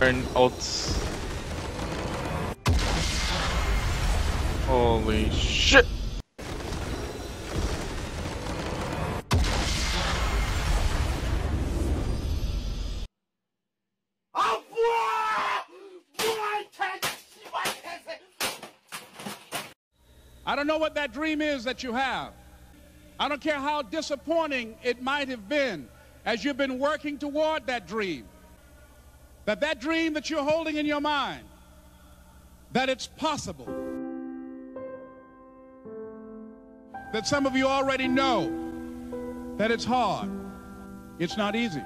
Burn out. Holy shit! I don't know what that dream is that you have. I don't care how disappointing it might have been as you've been working toward that dream. That that dream that you're holding in your mind, that it's possible. That some of you already know that it's hard. It's not easy.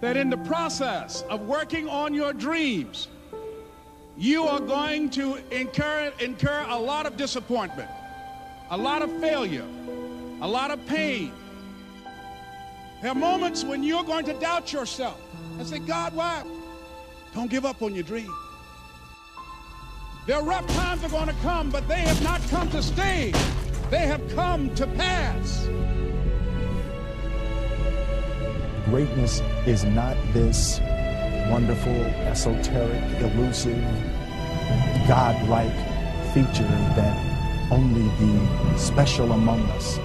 That in the process of working on your dreams, you are going to incur, incur a lot of disappointment, a lot of failure, a lot of pain. There are moments when you're going to doubt yourself and say, God, why? Don't give up on your dream. There are rough times are going to come, but they have not come to stay. They have come to pass. Greatness is not this wonderful, esoteric, elusive, godlike feature that only the special among us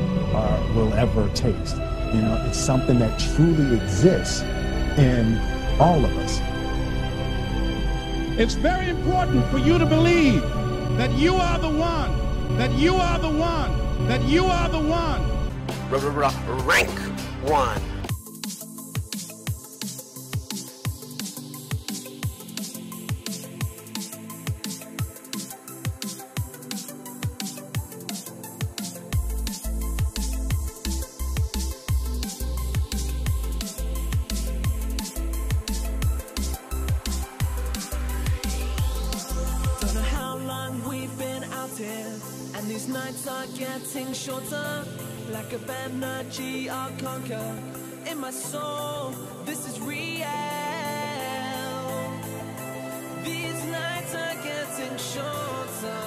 will ever taste. You know, it's something that truly exists in all of us. It's very important for you to believe that you are the one, that you are the one, that you are the one. Rank one. Nights are getting shorter. Like a energy I'll conquer. In my soul, this is real. These nights are getting shorter.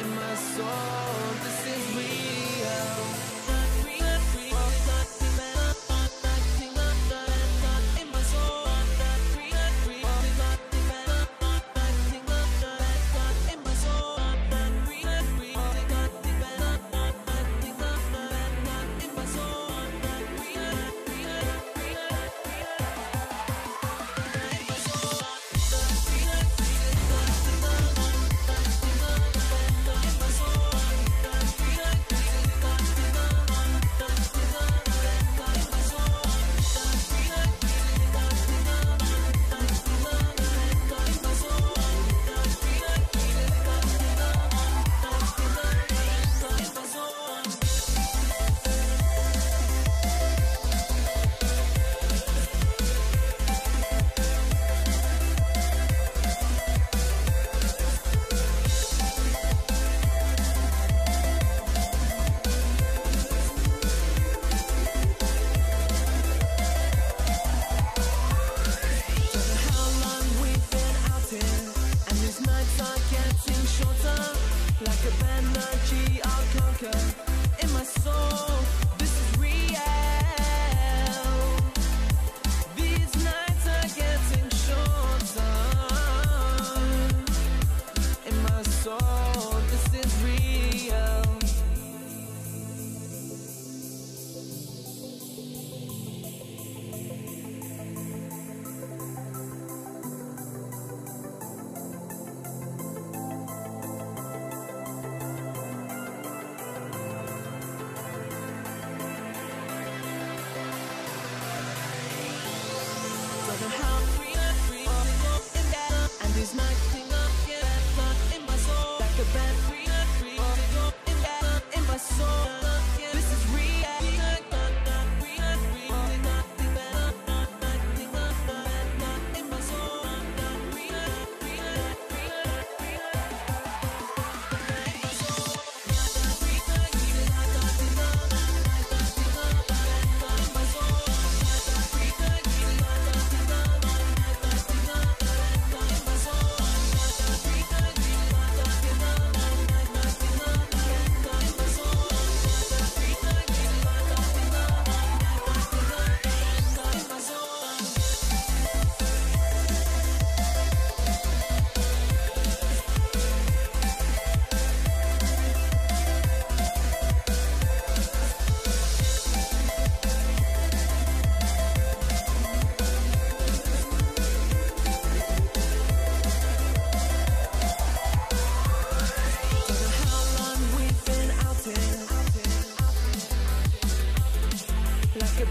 In my soul, this is real.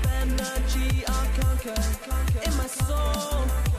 energy I conquer in my soul.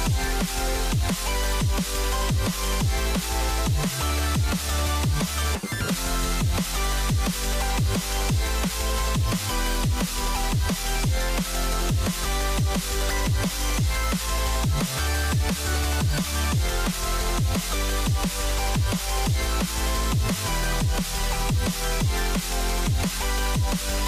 Bye.